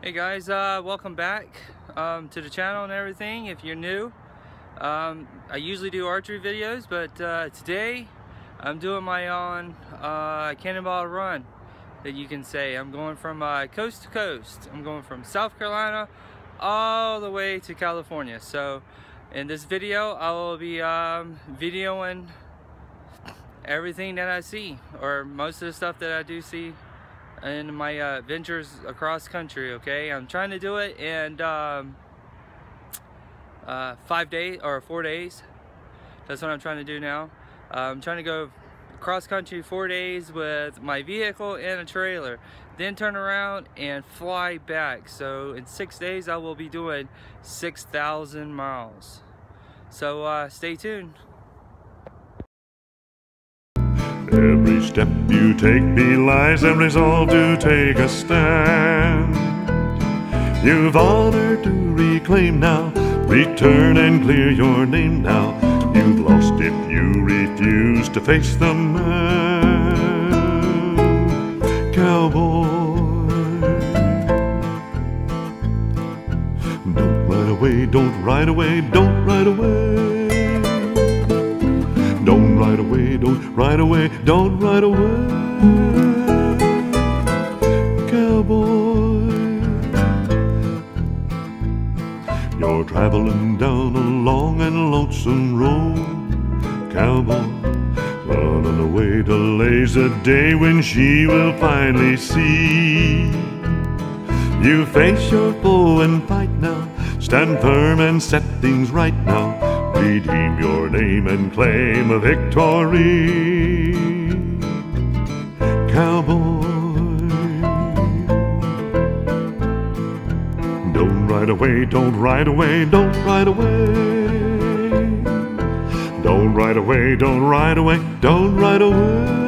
Hey guys, uh, welcome back um, to the channel and everything if you're new. Um, I usually do archery videos, but uh, today I'm doing my own uh, cannonball run that you can say. I'm going from uh, coast to coast. I'm going from South Carolina all the way to California. So in this video, I will be um, videoing everything that I see or most of the stuff that I do see in my uh, ventures across country okay? I'm trying to do it in um, uh, five days or four days. That's what I'm trying to do now. I'm trying to go cross country four days with my vehicle and a trailer then turn around and fly back. So in six days I will be doing 6,000 miles. So uh, stay tuned step you take belies and resolve to take a stand. You've honor to reclaim now, return and clear your name now. You've lost if you refuse to face the man. Cowboy. Don't ride away, don't ride away, don't ride away. Don't ride away, don't ride away. Cowboy. You're traveling down a long and lonesome road, cowboy. Running away delays the day when she will finally see. You face your foe and fight now. Stand firm and set things right now. Redeem your name and claim a victory. Cowboy. Don't ride away, don't ride away, don't ride away. Don't ride away, don't ride away, don't ride away.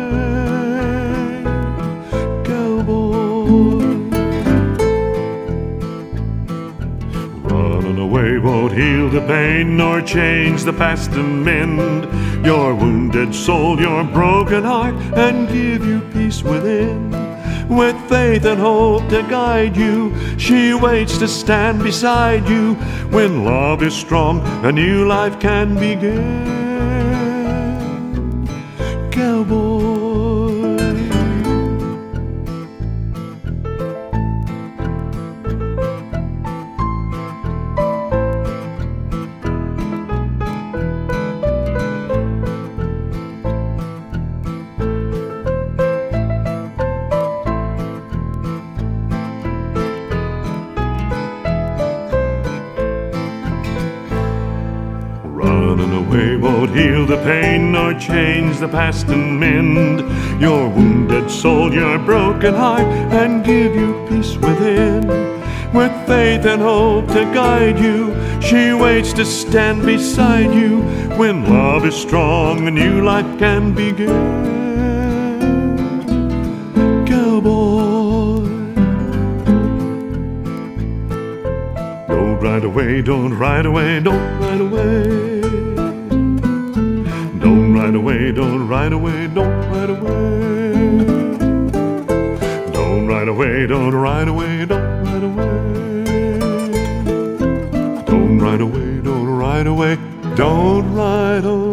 Won't heal the pain nor change the past and mend your wounded soul, your broken heart, and give you peace within. With faith and hope to guide you, she waits to stand beside you. When love is strong, a new life can begin. Cowboy. Running away won't heal the pain nor change the past and mend your wounded soul, your broken heart, and give you peace within. With faith and hope to guide you, she waits to stand beside you. When love is strong, a new life can begin. Cowboy. Don't ride away, don't ride away, don't ride away. Don't ride away, don't ride away, don't ride away. Don't ride away, don't ride away, don't ride away. Don't ride away, don't ride away, don't ride away.